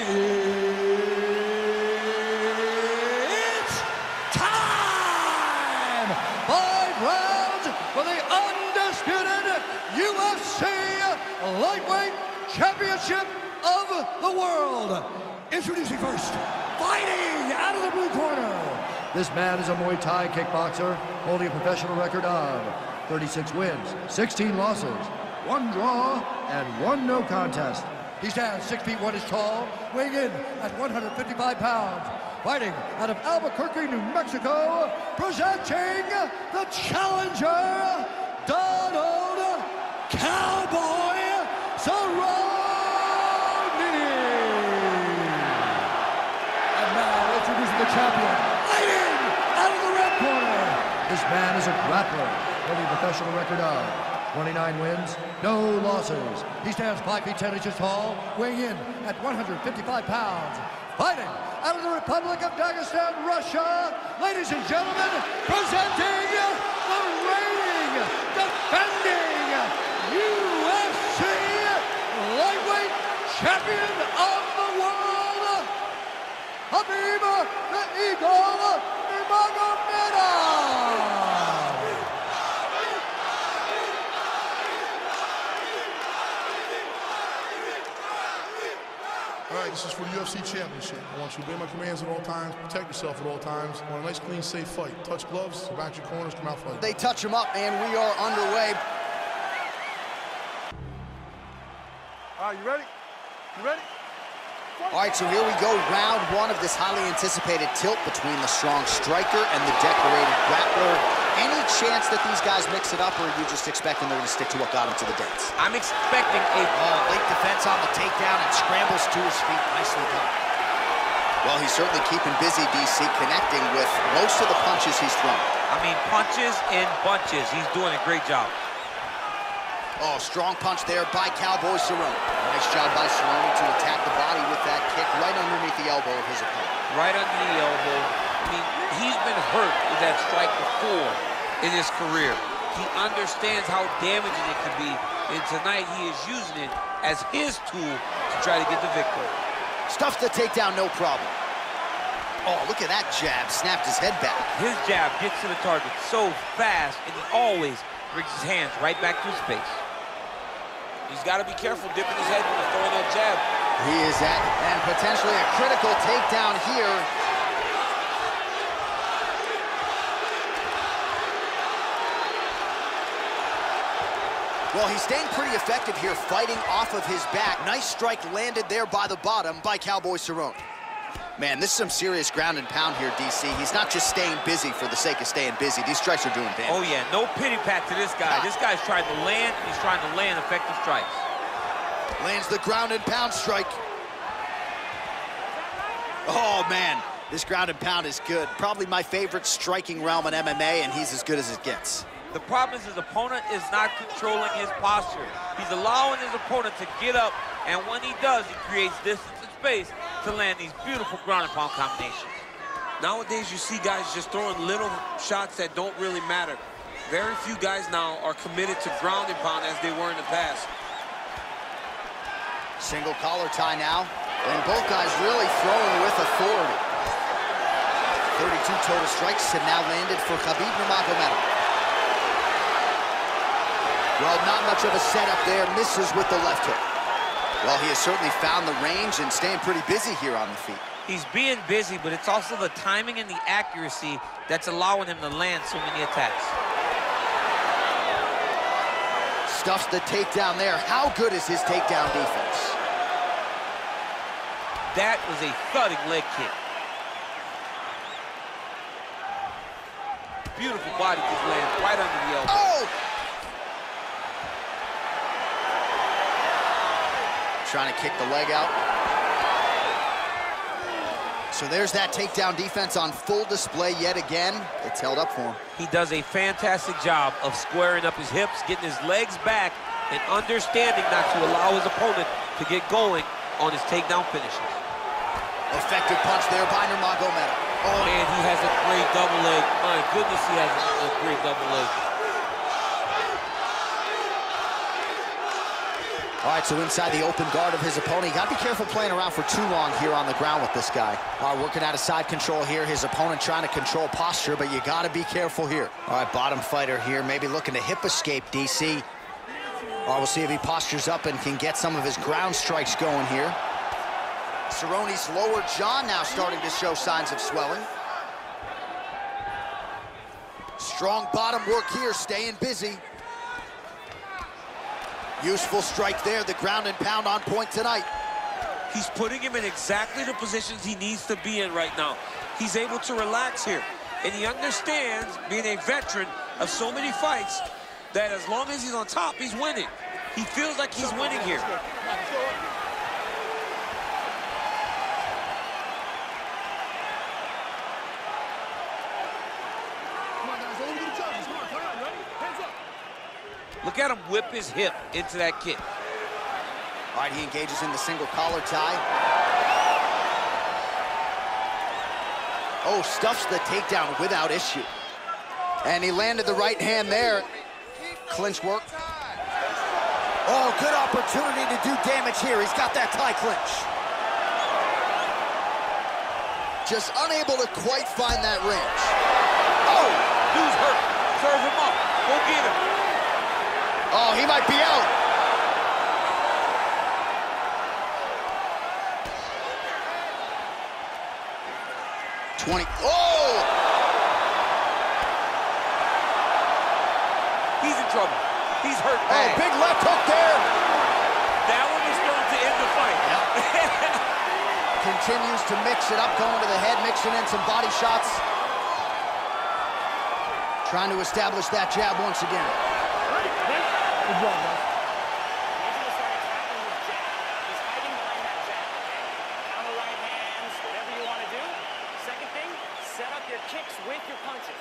It's time! Five rounds for the undisputed UFC Lightweight Championship of the World. Introducing first, fighting out of the blue corner. This man is a Muay Thai kickboxer holding a professional record of 36 wins, 16 losses, one draw, and one no contest. He stands 6 feet 1 inch tall, weighing in at 155 pounds. Fighting out of Albuquerque, New Mexico, presenting the challenger, Donald Cowboy Cerrone. And now introducing the champion, fighting out of the red corner. This man is a grappler, holding a professional record of 29 wins, no losses. He stands 5 feet 10 inches tall, weighing in at 155 pounds. Fighting out of the Republic of Dagestan, Russia, ladies and gentlemen, presenting the reigning, defending UFC lightweight champion of the world, Khabib the Eagle this is for the UFC Championship. I want you to obey my commands at all times, protect yourself at all times. I want a nice, clean, safe fight. Touch gloves, back your corners, come out fighting. They touch him up, and we are underway. All right, you ready? You ready? All right, so here we go, round one of this highly anticipated tilt between the strong striker and the decorated grappler. Any chance that these guys mix it up, or are you just expecting they're going to stick to what got them to the dance? I'm expecting a Oh, late defense on the takedown and scrambles to his feet. Nicely done. Well, he's certainly keeping busy, DC, connecting with most of the punches he's thrown. I mean, punches in bunches. He's doing a great job. Oh, strong punch there by Cowboy Cerrone. Nice job by Cerrone to attack the body with that kick right underneath the elbow of his opponent. Right under the elbow. I mean, he's been hurt with that strike before in his career. He understands how damaging it can be, and tonight he is using it as his tool to try to get the victory. Stuffs the takedown, no problem. Oh, look at that jab. Snapped his head back. His jab gets to the target so fast, and he always brings his hands right back to his face. He's got to be careful dipping his head when he's throwing that jab. He is at, and potentially a critical takedown here. Well, he's staying pretty effective here, fighting off of his back. Nice strike landed there by the bottom by Cowboy Cerrone. Man, this is some serious ground and pound here, DC. He's not just staying busy for the sake of staying busy. These strikes are doing damage. Oh, yeah, no pity pat to this guy. This guy's trying to land, he's trying to land effective strikes. Lands the ground and pound strike. Oh, man. This ground and pound is good. Probably my favorite striking realm in MMA, and he's as good as it gets. The problem is his opponent is not controlling his posture. He's allowing his opponent to get up, and when he does, he creates distance and space to land these beautiful ground and pound combinations. Nowadays, you see guys just throwing little shots that don't really matter. Very few guys now are committed to ground and pound as they were in the past. Single collar tie now, and both guys really throwing with authority. 32 total strikes have now landed for Khabib Nurmagomedov. Well, not much of a setup there, misses with the left hook. Well, he has certainly found the range and staying pretty busy here on the feet. He's being busy, but it's also the timing and the accuracy that's allowing him to land so many attacks. Stuffs the takedown there. How good is his takedown defense? That was a thudding leg kick. Beautiful body kick lands right under the elbow. Oh! Trying to kick the leg out. So there's that takedown defense on full display yet again. It's held up for him. He does a fantastic job of squaring up his hips, getting his legs back, and understanding not to allow his opponent to get going on his takedown finishes. Effective punch there by Nurmagomedov. Oh, man, he has a great double leg. My goodness, he has a, a great double leg. All right, so inside the open guard of his opponent. You gotta be careful playing around for too long here on the ground with this guy. All right, working out of side control here. His opponent trying to control posture, but you gotta be careful here. All right, bottom fighter here, maybe looking to hip escape, DC. All right, we'll see if he postures up and can get some of his ground strikes going here. Cerrone's lower jaw now starting to show signs of swelling. Strong bottom work here, staying busy. Useful strike there, the ground and pound on point tonight. He's putting him in exactly the positions he needs to be in right now. He's able to relax here. And he understands, being a veteran of so many fights, that as long as he's on top, he's winning. He feels like he's winning here. Look at him whip his hip into that kick. All right, he engages in the single collar tie. Oh, stuffs the takedown without issue. And he landed the right hand there. Clinch work. Oh, good opportunity to do damage here. He's got that tie clinch. Just unable to quite find that range. Oh, dude's hurt. Serve him up. Go get him. Oh, he might be out. Twenty. Oh! He's in trouble. He's hurt Oh, bad. big left hook there. That one was going to end the fight. Continues to mix it up, going to the head, mixing in some body shots. Trying to establish that jab once again. Good job, guys. Need you to start attacking with jab. He's hiding behind that jab, okay? Counter right hands, whatever you want to do. Second thing, set up your kicks with your punches.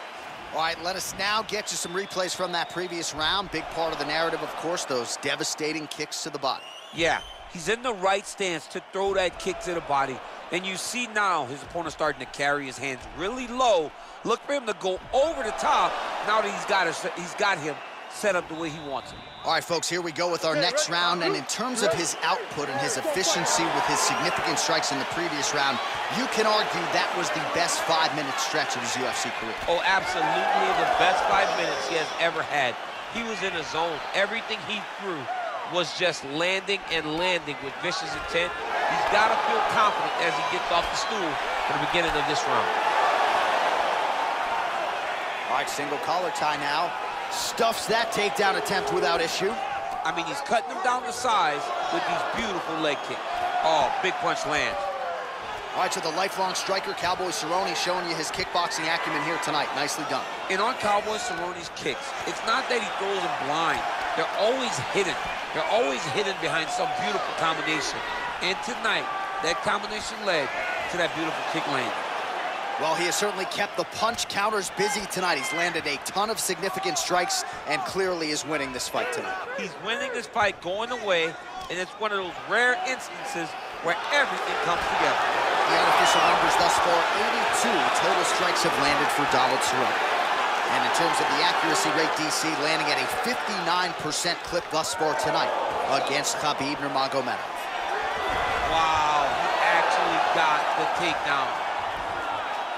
All right, let us now get you some replays from that previous round. Big part of the narrative, of course, those devastating kicks to the body. Yeah, he's in the right stance to throw that kick to the body. And you see now his opponent starting to carry his hands really low. Look for him to go over the top now that he's got, us, he's got him set up the way he wants him. All right, folks, here we go with our next round. And in terms of his output and his efficiency with his significant strikes in the previous round, you can argue that was the best five-minute stretch of his UFC career. Oh, absolutely the best five minutes he has ever had. He was in a zone. Everything he threw was just landing and landing with vicious intent. He's got to feel confident as he gets off the stool for the beginning of this round. All right, single collar tie now. Stuffs that takedown attempt without issue. I mean, he's cutting them down to size with these beautiful leg kicks. Oh, big punch lands. All right, so the lifelong striker, Cowboy Cerrone, showing you his kickboxing acumen here tonight. Nicely done. And on Cowboy Cerrone's kicks, it's not that he throws them blind. They're always hidden. They're always hidden behind some beautiful combination. And tonight, that combination led to that beautiful kick lane. Well, he has certainly kept the punch counters busy tonight. He's landed a ton of significant strikes and clearly is winning this fight tonight. He's winning this fight going away, and it's one of those rare instances where everything comes together. The unofficial numbers thus far, 82 total strikes have landed for Donald Cerrone. And in terms of the accuracy rate, DC landing at a 59% clip thus far tonight against Khabib Nurmagomedov. Wow, he actually got the takedown.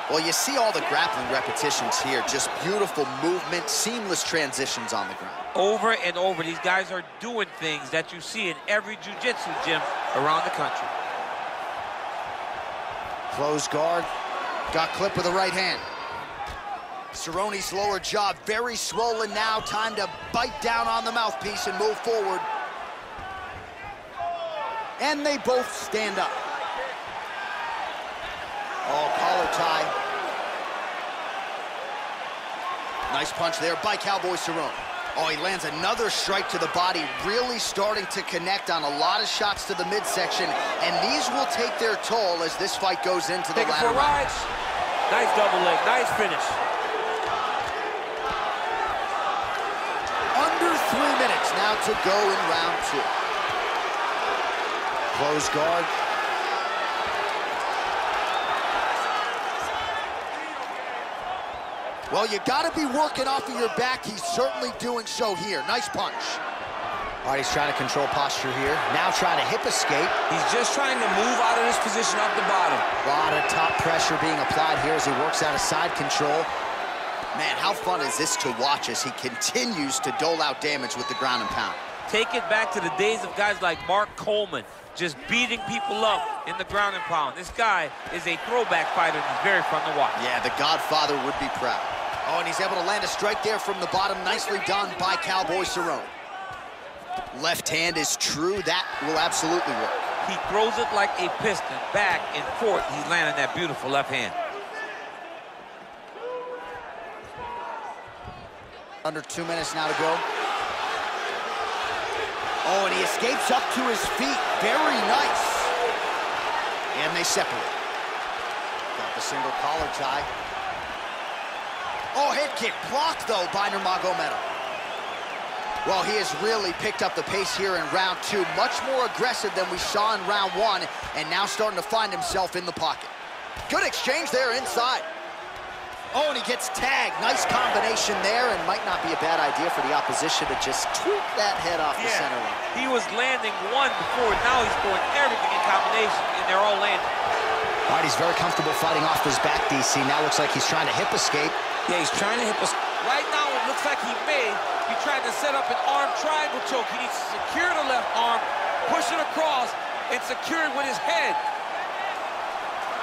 Well, you see all the grappling repetitions here. Just beautiful movement, seamless transitions on the ground. Over and over, these guys are doing things that you see in every jiu-jitsu gym around the country. Close guard, got clipped with the right hand. Cerrone's lower jaw very swollen now. Time to bite down on the mouthpiece and move forward. And they both stand up. Oh, tie. Nice punch there by Cowboy Cerrone. Oh, he lands another strike to the body, really starting to connect on a lot of shots to the midsection, and these will take their toll as this fight goes into the Take it latter for a rounds. ride. Nice double leg, nice finish. Under three minutes now to go in round two. Close guard. Well, you got to be working off of your back. He's certainly doing so here. Nice punch. All right, he's trying to control posture here. Now trying to hip escape. He's just trying to move out of this position off the bottom. A lot of top pressure being applied here as he works out of side control. Man, how fun is this to watch as he continues to dole out damage with the ground and pound? Take it back to the days of guys like Mark Coleman, just beating people up in the ground and pound. This guy is a throwback fighter. He's very fun to watch. Yeah, the Godfather would be proud. Oh, and he's able to land a strike there from the bottom. Nicely done by Cowboy Cerrone. Left hand is true. That will absolutely work. He throws it like a piston, back and forth. He's landing that beautiful left hand. Under two minutes now to go. Oh, and he escapes up to his feet. Very nice. And they separate. Got the single collar tie. Oh, head kick blocked, though, by Nurmagomedov. Well, he has really picked up the pace here in round two. Much more aggressive than we saw in round one, and now starting to find himself in the pocket. Good exchange there inside. Oh, and he gets tagged. Nice combination there, and might not be a bad idea for the opposition to just tweak that head off the center line. He was landing one before. Now he's throwing everything in combination, and they're all landing. All right, he's very comfortable fighting off his back, DC. Now looks like he's trying to hip escape. Yeah, he's trying to hip us. Right now, it looks like he may be trying to set up an arm triangle choke. He needs to secure the left arm, push it across, and secure it with his head.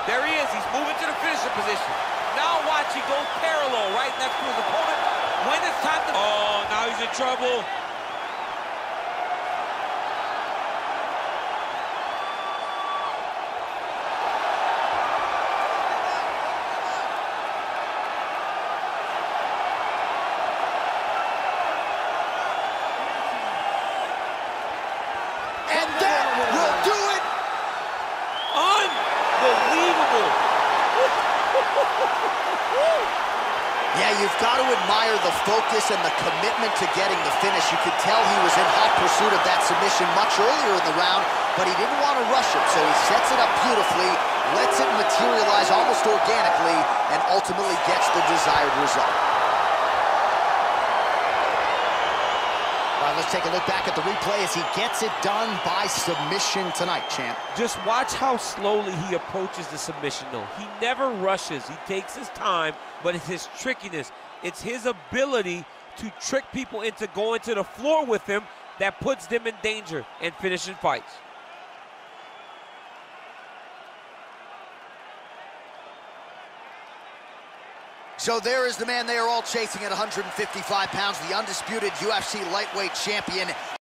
There he is. He's moving to the finisher position. Now watch, he goes parallel right next to his opponent. When it's time to... Oh, now he's in trouble. And that will do it! Unbelievable. Yeah, you've got to admire the focus and the commitment to getting the finish. You could tell he was in hot pursuit of that submission much earlier in the round, but he didn't want to rush it, so he sets it up beautifully, lets it materialize almost organically, and ultimately gets the desired result. All right, let's take a look back at the replay as he gets it done by submission tonight, champ. Just watch how slowly he approaches the submission, though. He never rushes. He takes his time, but it's his trickiness. It's his ability to trick people into going to the floor with him that puts them in danger and finishing fights. So there is the man they are all chasing at 155 pounds, the undisputed UFC lightweight champion,